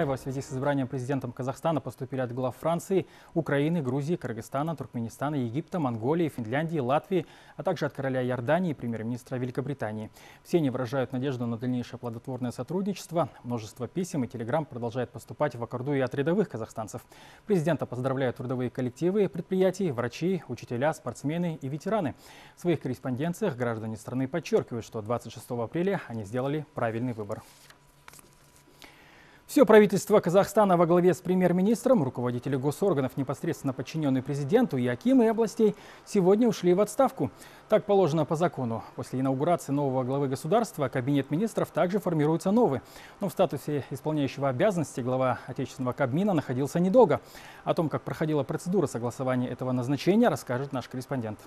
В связи с избранием президентом Казахстана поступили от глав Франции, Украины, Грузии, Кыргызстана, Туркменистана, Египта, Монголии, Финляндии, Латвии, а также от короля Иордании и премьер-министра Великобритании. Все они выражают надежду на дальнейшее плодотворное сотрудничество. Множество писем и телеграмм продолжает поступать в Аккорду и от рядовых казахстанцев. Президента поздравляют трудовые коллективы предприятий, врачи, учителя, спортсмены и ветераны. В своих корреспонденциях граждане страны подчеркивают, что 26 апреля они сделали правильный выбор. Все правительство Казахстана во главе с премьер-министром, руководители госорганов, непосредственно подчиненные президенту и Акимы областей, сегодня ушли в отставку. Так положено по закону. После инаугурации нового главы государства кабинет министров также формируется новый. Но в статусе исполняющего обязанности глава отечественного Кабмина находился недолго. О том, как проходила процедура согласования этого назначения, расскажет наш корреспондент.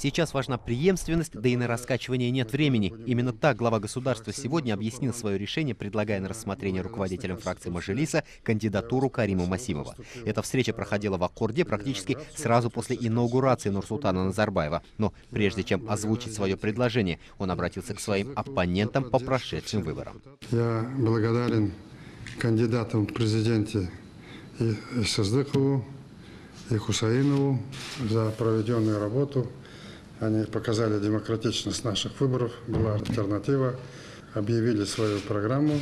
Сейчас важна преемственность, да и на раскачивание нет времени. Именно так глава государства сегодня объяснил свое решение, предлагая на рассмотрение руководителям фракции Мажилиса кандидатуру Карима Масимова. Эта встреча проходила в Аккорде практически сразу после инаугурации Нурсултана Назарбаева. Но прежде чем озвучить свое предложение, он обратился к своим оппонентам по прошедшим выборам. Я благодарен кандидатам в президенте и Саздыкову, и Хусаинову за проведенную работу. Они показали демократичность наших выборов, была альтернатива, объявили свою программу,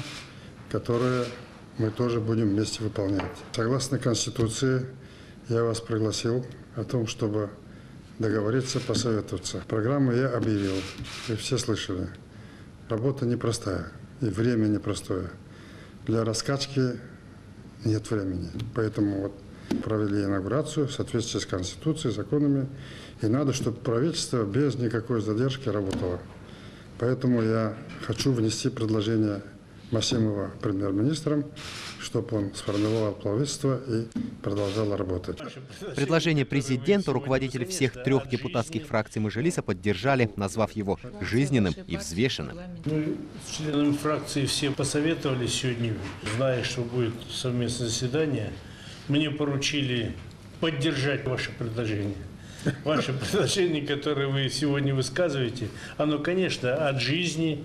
которую мы тоже будем вместе выполнять. Согласно Конституции, я вас пригласил о том, чтобы договориться, посоветоваться. Программу я объявил, и все слышали. Работа непростая, и время непростое. Для раскачки нет времени. Поэтому вот провели инаугурацию в соответствии с Конституцией, законами. И надо, чтобы правительство без никакой задержки работало. Поэтому я хочу внести предложение Масимова премьер-министром, чтобы он сформировал правительство и продолжал работать. Предложение президента руководители всех трех депутатских фракций Мажилиса поддержали, назвав его жизненным и взвешенным. Мы с членами фракции все посоветовали сегодня, зная, что будет совместное заседание – мне поручили поддержать ваше предложение. Ваше предложение, которое вы сегодня высказываете, оно, конечно, от жизни,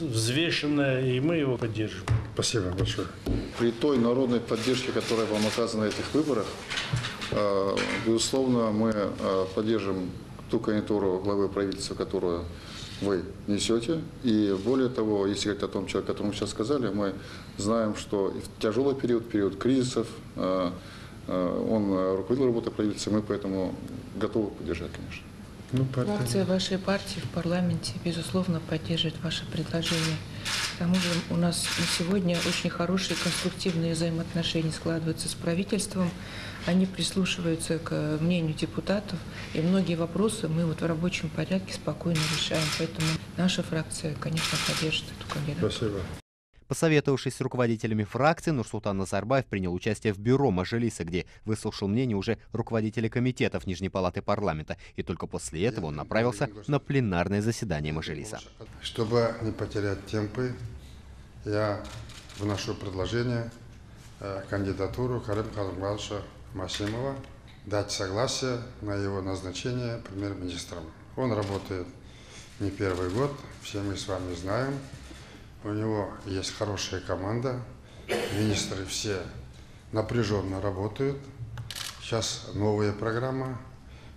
взвешенное, и мы его поддержим. Спасибо большое. При той народной поддержке, которая вам оказана на этих выборах, э, безусловно, мы э, поддержим ту кандидатуру главы правительства, которую вы несете. И более того, если говорить о том человеке, о котором мы сейчас сказали, мы знаем, что в тяжелый период, период кризисов, э, э, он руководил работой правительства, мы поэтому готовы поддержать, конечно. Ну, Фракция вашей партии в парламенте, безусловно, поддержит ваше предложение. К тому же у нас на сегодня очень хорошие конструктивные взаимоотношения складываются с правительством. Они прислушиваются к мнению депутатов. И многие вопросы мы вот в рабочем порядке спокойно решаем. Поэтому наша фракция, конечно, поддержит эту кандидатуру. Спасибо. Посоветовавшись с руководителями фракции, Нурсултан Назарбаев принял участие в бюро Мажилиса, где выслушал мнение уже руководителей комитетов Нижней Палаты парламента. И только после этого он направился на пленарное заседание Мажилиса. Чтобы не потерять темпы, я вношу предложение э, кандидатуру Карим Казымгаловича Масимова дать согласие на его назначение премьер-министром. Он работает не первый год, все мы с вами знаем. У него есть хорошая команда, министры все напряженно работают. Сейчас новая программа.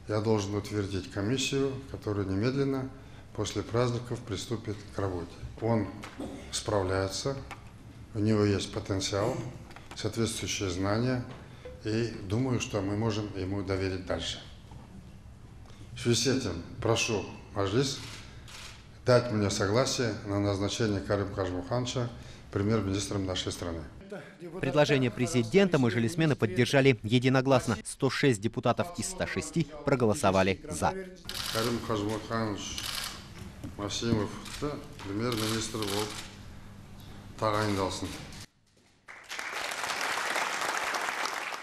Я должен утвердить комиссию, которая немедленно после праздников приступит к работе. Он справляется, у него есть потенциал, соответствующие знания, и думаю, что мы можем ему доверить дальше. В связи с этим прошу Мажлис дать мне согласие на назначение Карим Кажмуханча премьер-министром нашей страны. Предложение президента мажилисмены поддержали единогласно. 106 депутатов из 106 проголосовали «за». Карим Кажмуханович Масимов, да, премьер-министр болып тағайындалсын.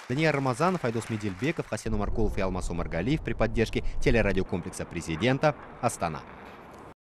Даниил Рамазанов, Айдос Медельбеков, Хасен Умаркулов и Алмаз Умаргалиев при поддержке телерадиокомплекса президента «Астана».